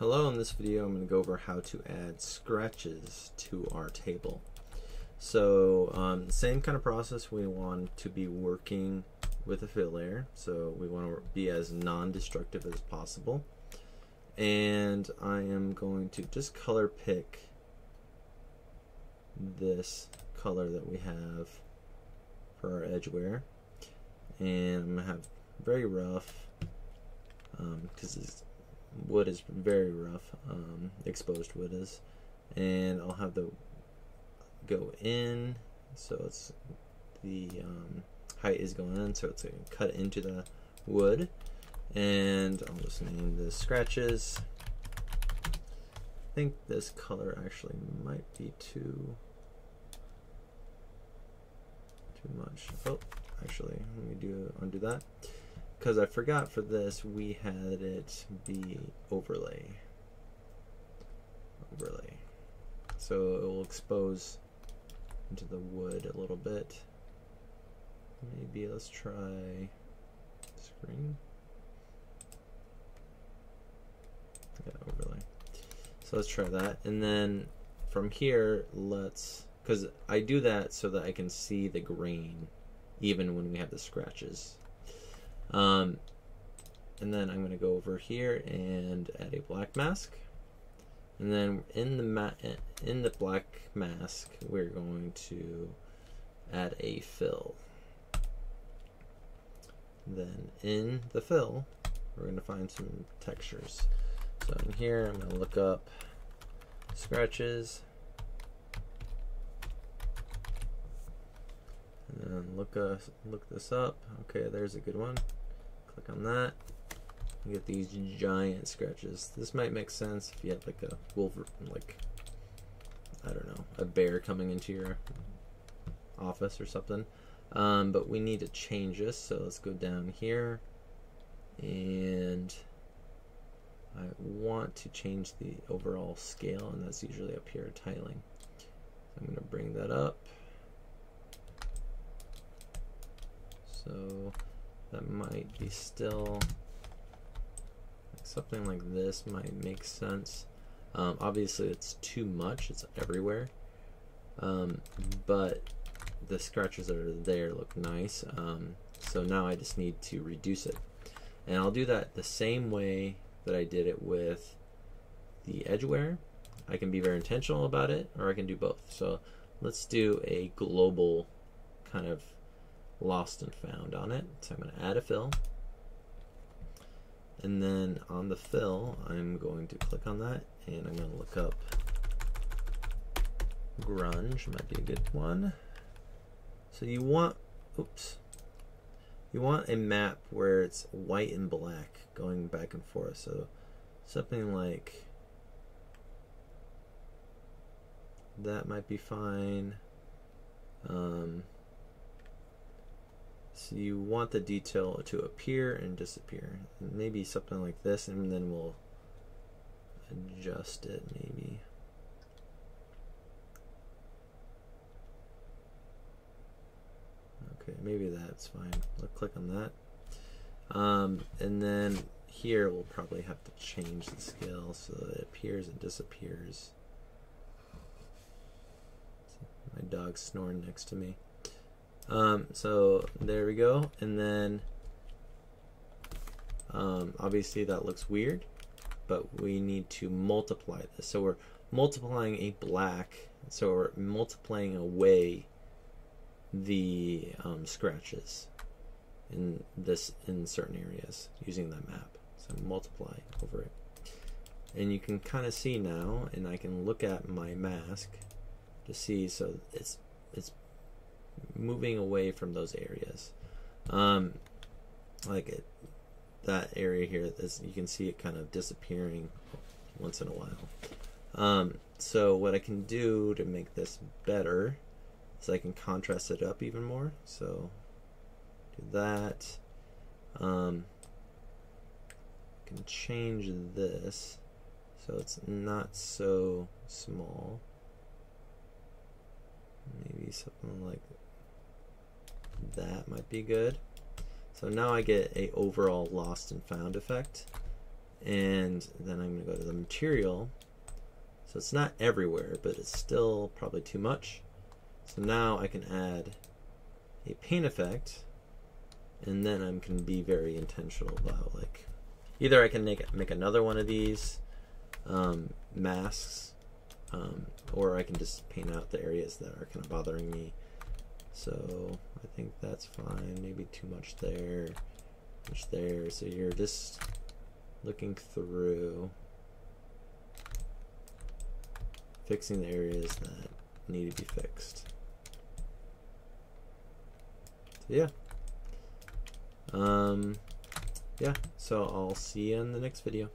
Hello, in this video I'm going to go over how to add scratches to our table. So um, same kind of process we want to be working with a fill layer so we want to be as non-destructive as possible and I am going to just color pick this color that we have for our edgeware and I'm going to have very rough because um, wood is very rough, um, exposed wood is, and I'll have the go in, so it's the um, height is going in, so it's going to cut into the wood, and I'll just name the scratches. I think this color actually might be too too much. Oh, actually, let me do undo that because I forgot for this we had it be overlay. Overlay. So it will expose into the wood a little bit. Maybe let's try screen. Yeah overlay. So let's try that. And then from here let's because I do that so that I can see the grain even when we have the scratches um, and then I'm going to go over here and add a black mask. And then in the in the black mask, we're going to add a fill. Then in the fill, we're going to find some textures. So in here, I'm going to look up scratches. And then look, uh, look this up. Okay, there's a good one. Click on that. You get these giant scratches. This might make sense if you had like a wolf, like I don't know, a bear coming into your office or something. Um, but we need to change this, so let's go down here, and I want to change the overall scale, and that's usually up here, tiling. So I'm going to bring that up. So that might be still something like this might make sense. Um, obviously, it's too much; it's everywhere. Um, but the scratches that are there look nice. Um, so now I just need to reduce it, and I'll do that the same way that I did it with the edgeware. I can be very intentional about it, or I can do both. So let's do a global kind of lost and found on it. So I'm going to add a fill. And then on the fill, I'm going to click on that and I'm going to look up grunge, might be a good one. So you want, oops, you want a map where it's white and black going back and forth. So something like that might be fine. Um, so you want the detail to appear and disappear. Maybe something like this, and then we'll adjust it maybe. Okay, maybe that's fine. Let's click on that. Um, and then here we'll probably have to change the scale so that it appears and disappears. My dog's snoring next to me. Um, so there we go. And then um, obviously that looks weird, but we need to multiply this. So we're multiplying a black, so we're multiplying away the um, scratches in this in certain areas using that map. So multiply over it. And you can kind of see now, and I can look at my mask to see, so it's it's moving away from those areas. Um, like it, that area here, this, you can see it kind of disappearing once in a while. Um, so what I can do to make this better is I can contrast it up even more. So do that. Um, can change this so it's not so small. Maybe something like that might be good. So now I get a overall lost and found effect. and then I'm going to go to the material. So it's not everywhere, but it's still probably too much. So now I can add a paint effect, and then I can be very intentional about like either I can make make another one of these um, masks, um, or I can just paint out the areas that are kind of bothering me. So I think that's fine. Maybe too much there, much there. So you're just looking through, fixing the areas that need to be fixed. So yeah. Um, yeah, so I'll see you in the next video.